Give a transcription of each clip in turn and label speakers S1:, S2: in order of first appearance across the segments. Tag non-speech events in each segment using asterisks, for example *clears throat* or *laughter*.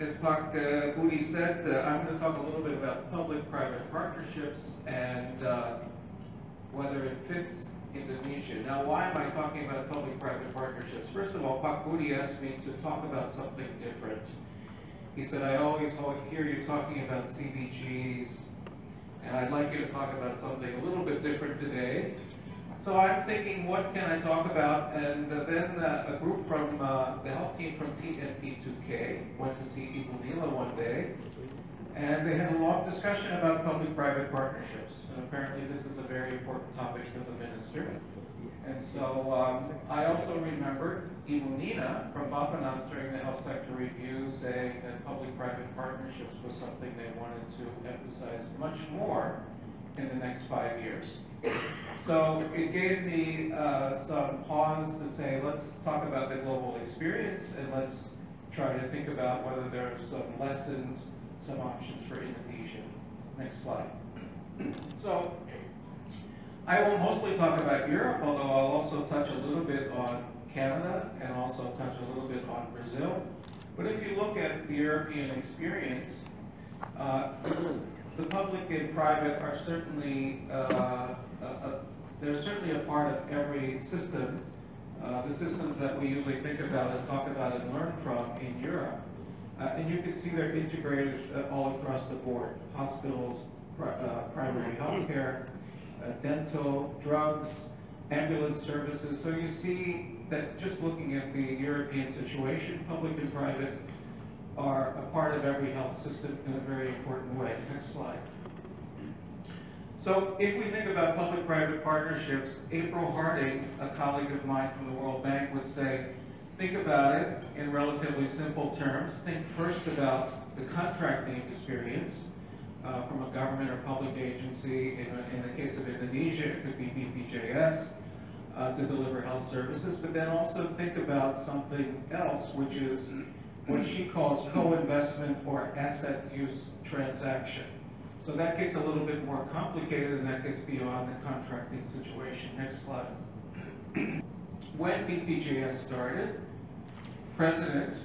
S1: as Pak uh, Budi said, uh, I'm going to talk a little bit about public-private partnerships and uh, whether it fits Indonesia. Now, why am I talking about public-private partnerships? First of all, Pak Budi asked me to talk about something different. He said, I always hear you talking about CBGs, and I'd like you to talk about something a little bit different today. So I'm thinking, what can I talk about? And uh, then uh, a group from uh, the health team from TNP2K went to see Ibu Nila one day, and they had a long discussion about public-private partnerships. And apparently this is a very important topic for the minister. And so um, I also remembered Ibu Nina from Bappenas during the health sector review saying that public-private partnerships was something they wanted to emphasize much more in the next five years. So it gave me uh, some pause to say, let's talk about the global experience and let's try to think about whether there are some lessons, some options for Indonesia. Next slide. So I will mostly talk about Europe, although I'll also touch a little bit on Canada and also touch a little bit on Brazil. But if you look at the European experience, uh, the public and private are certainly, uh, uh, uh, they're certainly a part of every system. Uh, the systems that we usually think about and talk about and learn from in Europe. Uh, and you can see they're integrated all across the board. Hospitals, pri primary health care, dental, drugs, ambulance services. So you see that just looking at the European situation, public and private are a part of every health system in a very important way. Next slide. So if we think about public-private partnerships, April Harding, a colleague of mine from the World Bank, would say, think about it in relatively simple terms. Think first about the contracting experience uh, from a government or public agency. In, a, in, the case of Indonesia, it could be BPJS uh, to deliver health services, but then also think about something else, which is what she calls co-investment or asset use transaction. So that gets a little bit more complicated and that gets beyond the contracting situation. Next slide. when BPJS started, President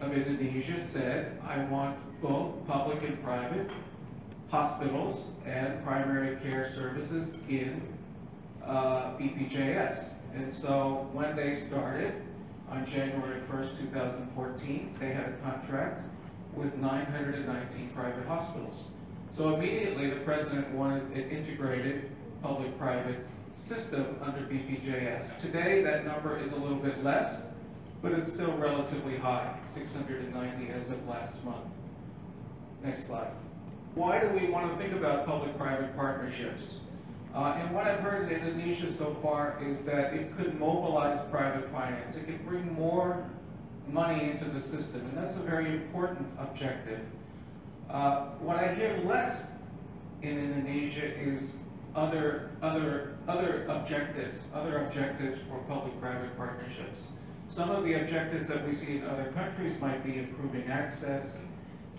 S1: of Indonesia said, I want both public and private hospitals and primary care services in uh, BPJS. And so when they started, on January 1st, 2014, they had a contract with 919 private hospitals. So immediately the president wanted an integrated public-private system under BPJS. Today that number is a little bit less, but it's still relatively high, 690 as of last month. Next slide. Why do we want to think about public-private partnerships? Uh, and what I've heard in Indonesia so far is that it could mobilize private finance. It could bring more money into the system, and that's a very important objective. Uh, what I hear less in Indonesia is other, other, other objectives, other objectives for public-private partnerships. Some of the objectives that we see in other countries might be improving access,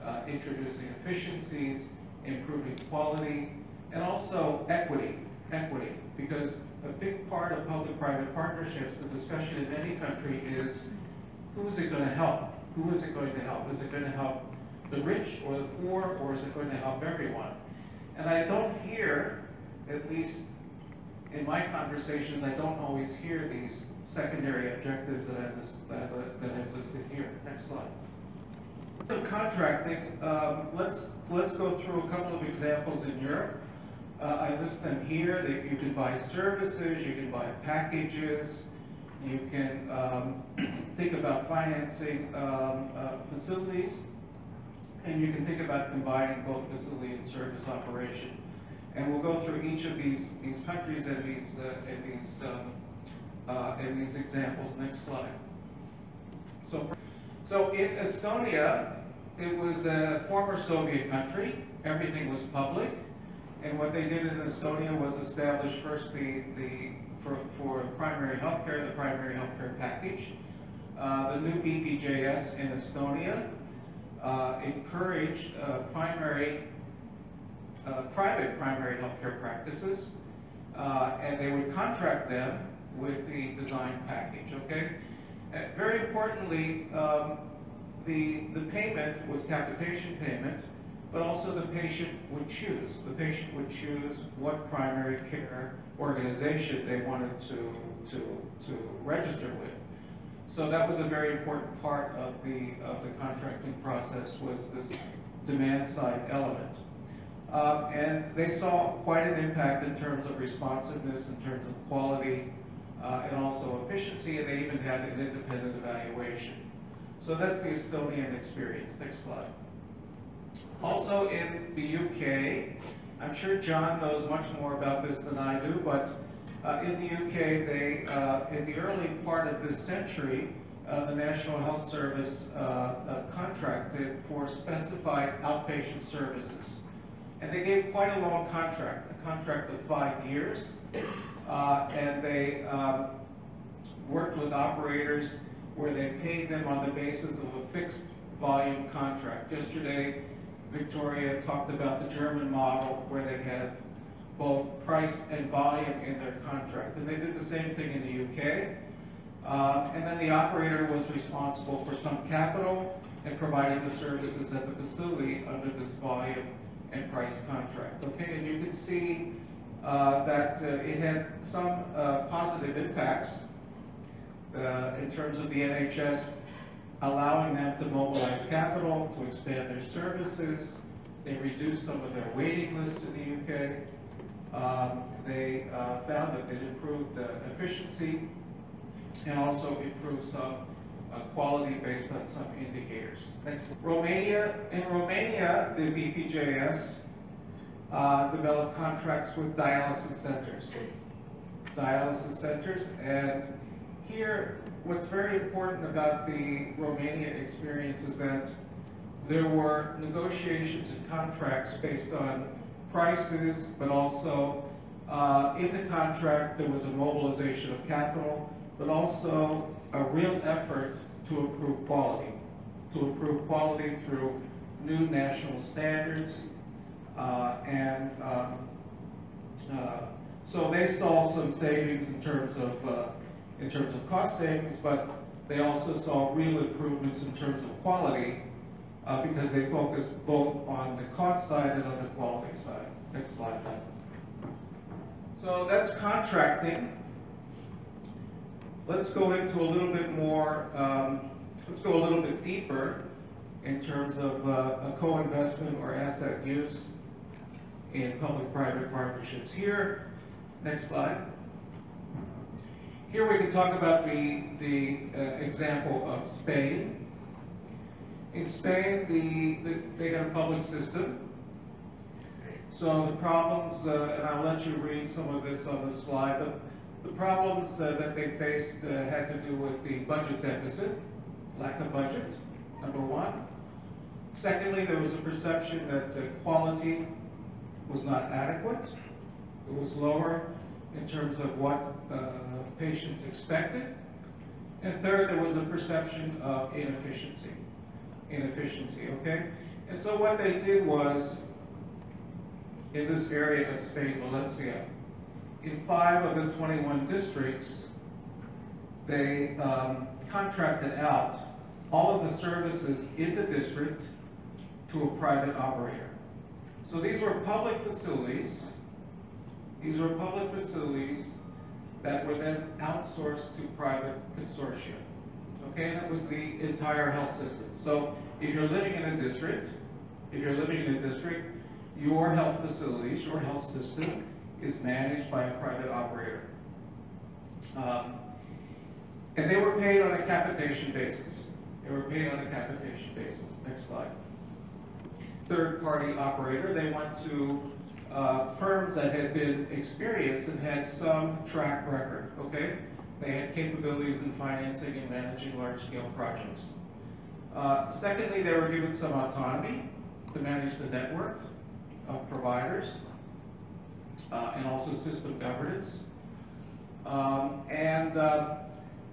S1: uh, introducing efficiencies, improving quality, and also equity, equity, because a big part of public-private partnerships, the discussion in any country is, who's it going to help? Who is it going to help? Is it going to help the rich or the poor, or is it going to help everyone? And I don't hear, at least in my conversations, I don't always hear these secondary objectives that I've, that, that I've listed here. Next slide. So contracting, um, let's, let's go through a couple of examples in Europe. Uh, I list them here. That you can buy services, you can buy packages, you can um, *clears throat* think about financing um, uh, facilities, and you can think about combining both facility and service operation. And we'll go through each of these these countries and these uh, and these um, uh, and these examples. Next slide. So, for, so in Estonia, it was a former Soviet country. Everything was public. And what they did in Estonia was establish first the, the for, for primary health care, the primary health care package. Uh, the new BPJS in Estonia uh, encouraged uh, primary, uh, private primary health care practices, uh, and they would contract them with the design package, okay? Uh, very importantly, um, the, the payment was capitation payment, but also the patient would choose. The patient would choose what primary care organization they wanted to, to, to register with. So that was a very important part of the, of the contracting process was this demand side element. Uh, and they saw quite an impact in terms of responsiveness, in terms of quality, uh, and also efficiency, and they even had an independent evaluation. So that's the Estonian experience. Next slide. Also in the UK, I'm sure John knows much more about this than I do, but uh, in the UK, they, uh, in the early part of this century, uh, the National Health Service uh, uh, contracted for specified outpatient services. And they gave quite a long contract, a contract of five years. Uh, and they um, worked with operators where they paid them on the basis of a fixed volume contract. Yesterday, Victoria talked about the German model where they had both price and volume in their contract. And they did the same thing in the UK. Uh, and then the operator was responsible for some capital and providing the services at the facility under this volume and price contract. Okay, and you can see uh, that uh, it had some uh, positive impacts uh, in terms of the NHS allowing them to mobilize capital to expand their services. They reduced some of their waiting lists in the UK. Um, they uh, found that it improved efficiency and also improved some uh, quality based on some indicators. Next. Romania, in Romania, the BPJS uh, developed contracts with dialysis centers. Dialysis centers, and here, what's very important about the Romania experience is that there were negotiations and contracts based on prices, but also uh, in the contract there was a mobilization of capital, but also a real effort to improve quality, to improve quality through new national standards, uh, and um, uh, so they saw some savings in terms of uh, in terms of cost savings, but they also saw real improvements in terms of quality uh, because they focused both on the cost side and on the quality side. Next slide. So that's contracting. Let's go into a little bit more, um, let's go a little bit deeper in terms of uh, a co-investment or asset use in public-private partnerships. Here, next slide. Here we can talk about the, the uh, example of Spain. In Spain, the, the, they had a public system. So the problems, uh, and I'll let you read some of this on the slide, but the problems uh, that they faced uh, had to do with the budget deficit, lack of budget, number one. Secondly, there was a perception that the quality was not adequate. It was lower in terms of what patients expected. And third, there was a perception of inefficiency. Inefficiency, okay? And so what they did was, in this area of Spain, Valencia, in five of the 21 districts, they um, contracted out all of the services in the district to a private operator. So these were public facilities. These were public facilities that were then outsourced to private consortia. Okay, and it was the entire health system. So if you're living in a district, if you're living in a district, your health facilities, your health system is managed by a private operator. Um, and they were paid on a capitation basis. They were paid on a capitation basis. Next slide. Third-party operator, they went to uh, firms that had been experienced and had some track record, okay? They had capabilities in financing and managing large-scale projects. Uh, secondly, they were given some autonomy to manage the network of providers uh, and also system governance. Um, and uh,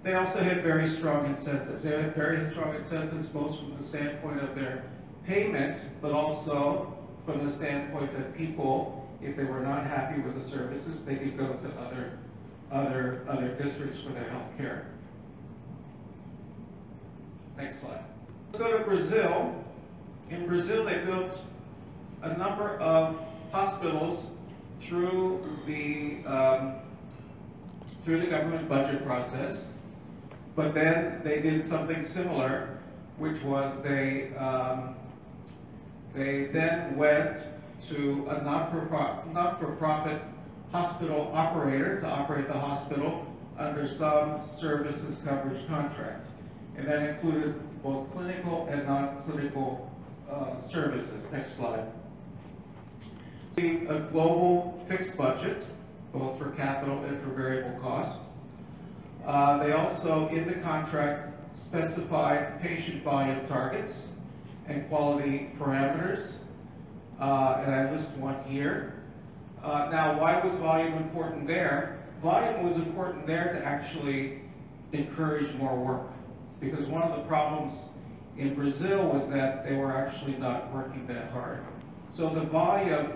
S1: they also had very strong incentives. They had very strong incentives both from the standpoint of their payment, but also from the standpoint that people, if they were not happy with the services, they could go to other, other, other districts for their health care. Next slide. Let's go to Brazil. In Brazil, they built a number of hospitals through the um, through the government budget process. But then they did something similar, which was they um, they then went to a not-for-profit not hospital operator to operate the hospital under some services coverage contract. And that included both clinical and non-clinical uh, services. Next slide. See a global fixed budget, both for capital and for variable cost. Uh, they also, in the contract, specified patient volume targets and quality parameters. Uh, and I list one here. Uh, now, why was volume important there? Volume was important there to actually encourage more work. Because one of the problems in Brazil was that they were actually not working that hard. So the volume,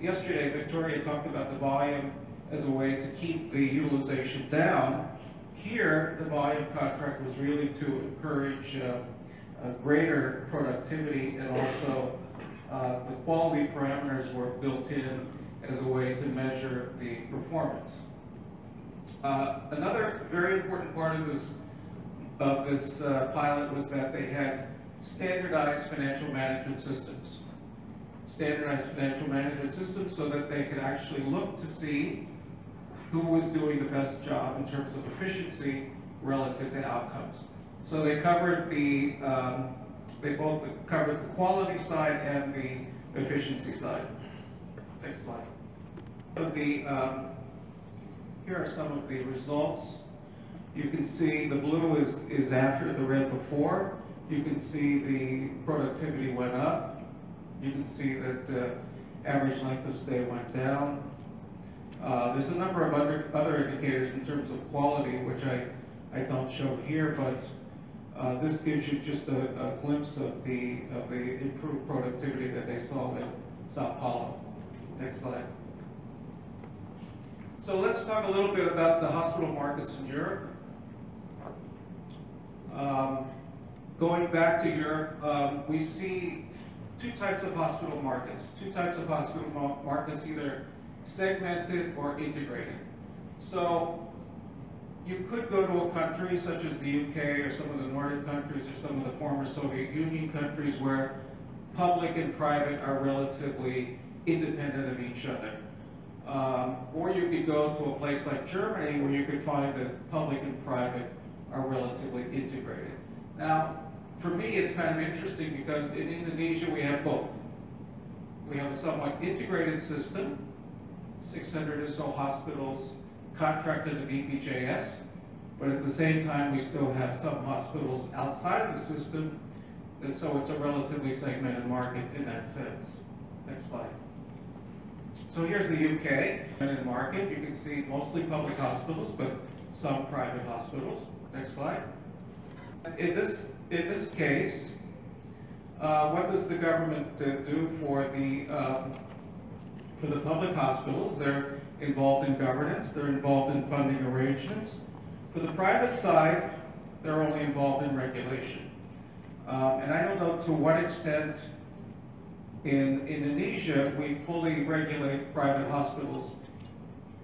S1: yesterday Victoria talked about the volume as a way to keep the utilization down. Here, the volume contract was really to encourage uh, greater productivity and also uh, the quality parameters were built in as a way to measure the performance. Uh, another very important part of this of this uh, pilot was that they had standardized financial management systems. Standardized financial management systems so that they could actually look to see who was doing the best job in terms of efficiency relative to outcomes. So they covered the, um, they both covered the quality side and the efficiency side. Next slide. The, um, here are some of the results. You can see the blue is, is after, the red before. You can see the productivity went up. You can see that uh, average length of stay went down. Uh, there's a number of other, other indicators in terms of quality, which I, I don't show here, but uh, this gives you just a, a, glimpse of the, of the improved productivity that they saw in Sao Paulo. Next slide. So let's talk a little bit about the hospital markets in Europe. Um, going back to Europe, um, we see two types of hospital markets. Two types of hospital markets, either segmented or integrated. So you could go to a country such as the UK or some of the Nordic countries or some of the former Soviet Union countries where public and private are relatively independent of each other. Um, or you could go to a place like Germany where you could find that public and private are relatively integrated. Now, for me, it's kind of interesting because in Indonesia we have both. We have a somewhat integrated system, 600 or so hospitals contracted to BPJS, but at the same time we still have some hospitals outside of the system, and so it's a relatively segmented market in that sense. Next slide. So here's the UK segmented market. You can see mostly public hospitals, but some private hospitals. Next slide. In this, in this case, uh, what does the government uh, do for the, um, for the public hospitals? They're involved in governance, they're involved in funding arrangements. For the private side, they're only involved in regulation. Um, and I don't know to what extent in Indonesia we fully regulate private hospitals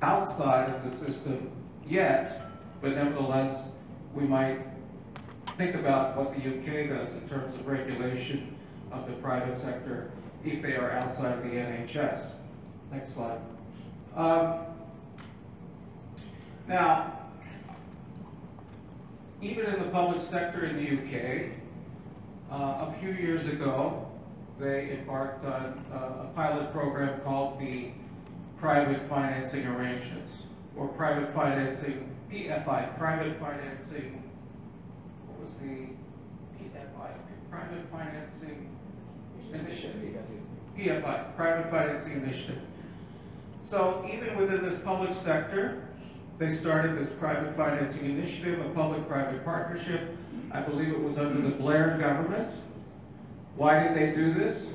S1: outside of the system yet, but nevertheless, we might think about what the UK does in terms of regulation of the private sector if they are outside of the NHS. Next slide. Um, now, even in the public sector in the UK, uh, a few years ago, they embarked on uh, a pilot program called the Private Financing Arrangements, or Private Financing PFI, private financing, what was the PFI, private financing initiative? PFI, private financing initiative. So even within this public sector, they started this private financing initiative, a public-private partnership. I believe it was under the Blair government. Why did they do this?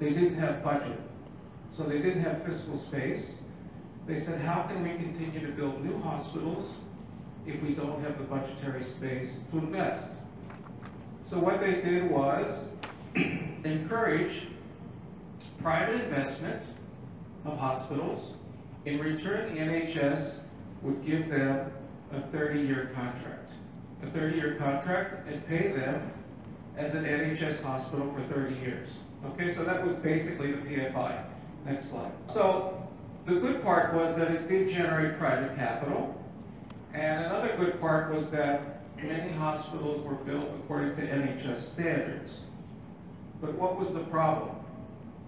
S1: They didn't have budget. So they didn't have fiscal space. They said, how can we continue to build new hospitals if we don't have the budgetary space to invest. So what they did was *clears throat* encourage private investment of hospitals. In return, the NHS would give them a 30-year contract. A 30-year contract and pay them as an NHS hospital for 30 years. Okay, so that was basically the PFI. Next slide. So the good part was that it did generate private capital. And another good part was that many hospitals were built according to NHS standards. But what was the problem?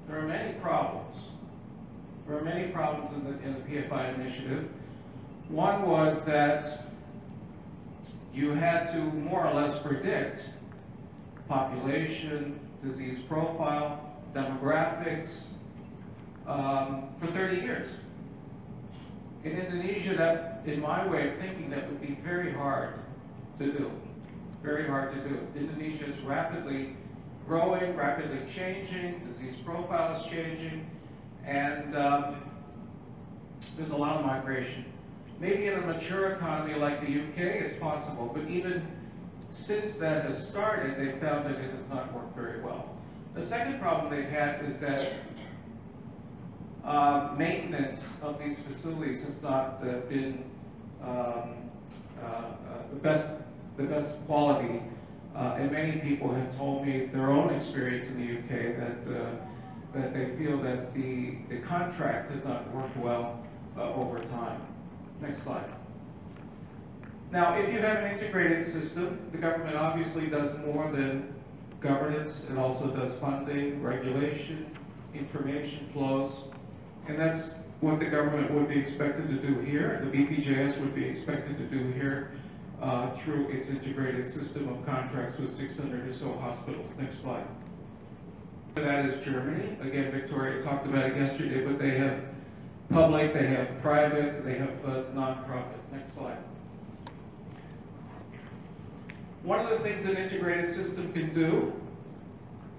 S1: There are many problems. There were many problems in the, in the PFI initiative. One was that you had to more or less predict population, disease profile, demographics, um, for 30 years. In Indonesia, that, in my way of thinking, that would be very hard to do. Very hard to do. Indonesia is rapidly growing, rapidly changing, disease profile is changing, and um, there's a lot of migration. Maybe in a mature economy like the UK, it's possible, but even since that has started, they found that it has not worked very well. The second problem they've had is that uh, maintenance of these facilities has not uh, been um, uh, uh the best the best quality. Uh, and many people have told me their own experience in the UK that uh, that they feel that the the contract has not worked well over time. Next slide. Now, if you have an integrated system, the government obviously does more than governance. It also does funding, regulation, information flows. And that's what the government would be expected to do here. The BPJS would be expected to do here uh, through its integrated system of contracts with 600 or so hospitals. Next slide. That is Germany. Again, Victoria talked about it yesterday, but they have public, they have private, they have uh, non-profit. Next slide. One of the things an integrated system can do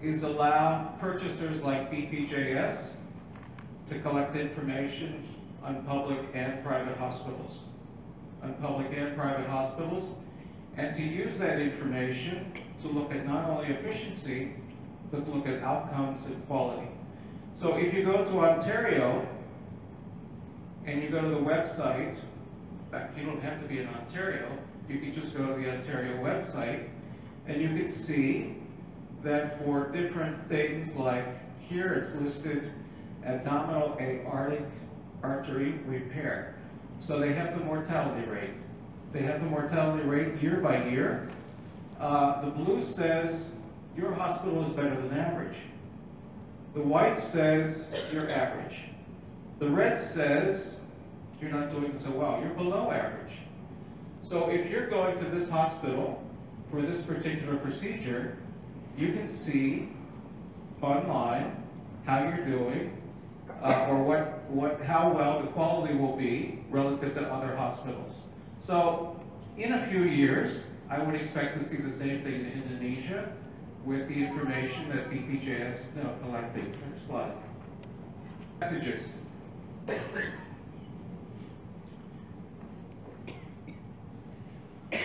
S1: is allow purchasers like BPJS to collect information on public and private hospitals, on public and private hospitals, and to use that information to look at not only efficiency, to look at outcomes and quality. So if you go to Ontario, and you go to the website, in fact, you don't have to be in Ontario, you can just go to the Ontario website, and you can see that for different things like here it's listed abdominal aortic artery repair. So they have the mortality rate. They have the mortality rate year by year. Uh, the blue says your hospital is better than average. The white says you're average. The red says you're not doing so well. You're below average. So if you're going to this hospital for this particular procedure, you can see online how you're doing uh, or what, what, how well the quality will be relative to other hospitals. So in a few years, I would expect to see the same thing in Indonesia with the information that is now collecting. Next slide. Messages.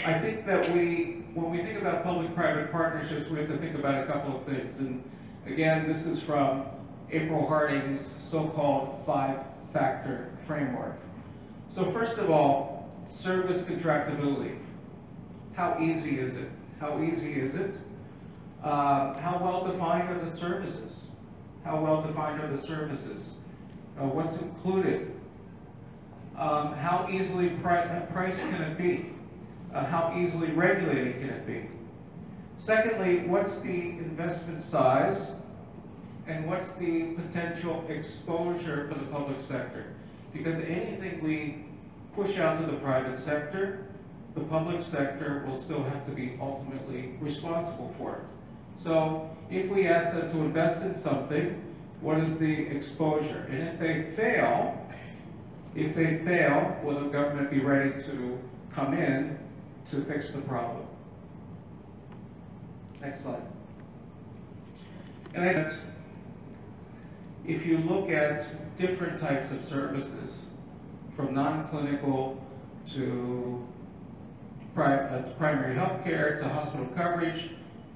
S1: I think that we, when we think about public-private partnerships, we have to think about a couple of things. And again, this is from April Harding's so-called five-factor framework. So first of all, service contractability. How easy is it? How easy is it? Uh, how well defined are the services? How well defined are the services? Uh, what's included? Um, how easily pri priced can it be? Uh, how easily regulated can it be? Secondly, what's the investment size? And what's the potential exposure for the public sector? Because anything we push out to the private sector, the public sector will still have to be ultimately responsible for it. So if we ask them to invest in something, what is the exposure? And if they fail, if they fail, will the government be ready to come in to fix the problem? Next slide. And I if you look at different types of services, from non-clinical to uh, primary health care to hospital coverage,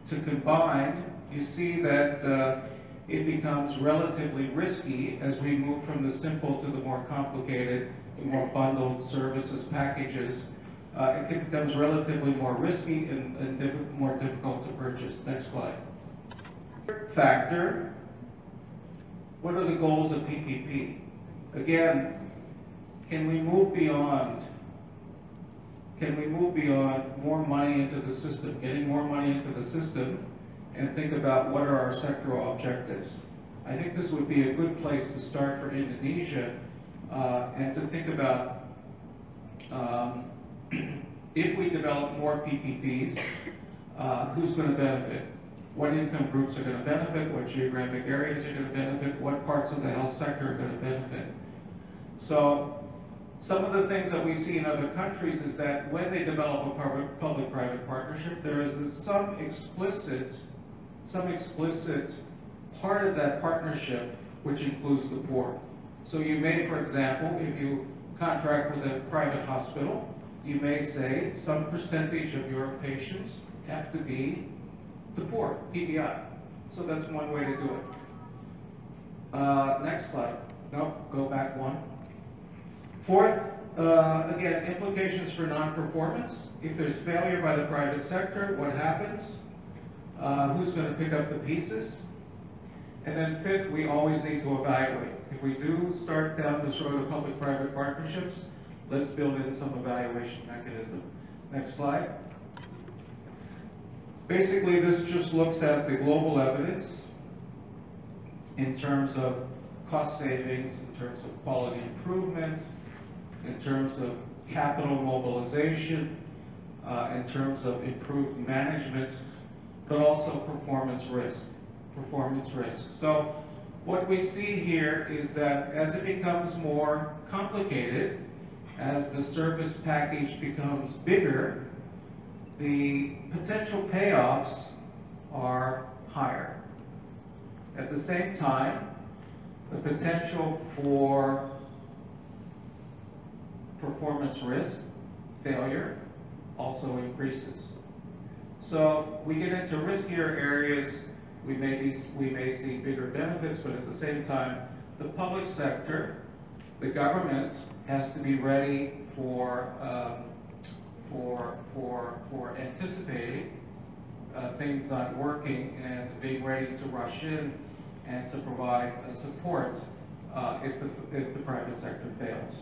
S1: to combine, you see that uh, it becomes relatively risky as we move from the simple to the more complicated, the more bundled services packages. Uh, it becomes relatively more risky and, and diff- more difficult to purchase. Next slide. Factor. What are the goals of PPP? Again, can we move beyond can we move beyond more money into the system, getting more money into the system, and think about what are our sectoral objectives? I think this would be a good place to start for Indonesia, uh, and to think about um, *clears throat* if we develop more PPPs, uh, who's going to benefit? What income groups are going to benefit? What geographic areas are going to benefit? What parts of the health sector are going to benefit? So some of the things that we see in other countries is that when they develop a public-private partnership, there is some explicit, some explicit part of that partnership which includes the poor. So you may, for example, if you contract with a private hospital, you may say some percentage of your patients have to be the poor, PBI. So that's one way to do it. Uh, next slide. Nope, go back one. Fourth, uh, again, implications for non-performance. If there's failure by the private sector, what happens? Uh, who's going to pick up the pieces? And then fifth, we always need to evaluate. If we do start down this road of public-private partnerships, let's build in some evaluation mechanism. Next slide. Basically, this just looks at the global evidence in terms of cost savings, in terms of quality improvement, in terms of capital mobilization, uh, in terms of improved management, but also performance risk. Performance risk. So what we see here is that as it becomes more complicated, as the service package becomes bigger, the potential payoffs are higher. At the same time, the potential for performance risk, failure, also increases. So we get into riskier areas, we may, be, we may see bigger benefits, but at the same time, the public sector, the government, has to be ready for, um, for, for, for anticipating uh, things not working and being ready to rush in and to provide support uh, if, the, if the private sector fails.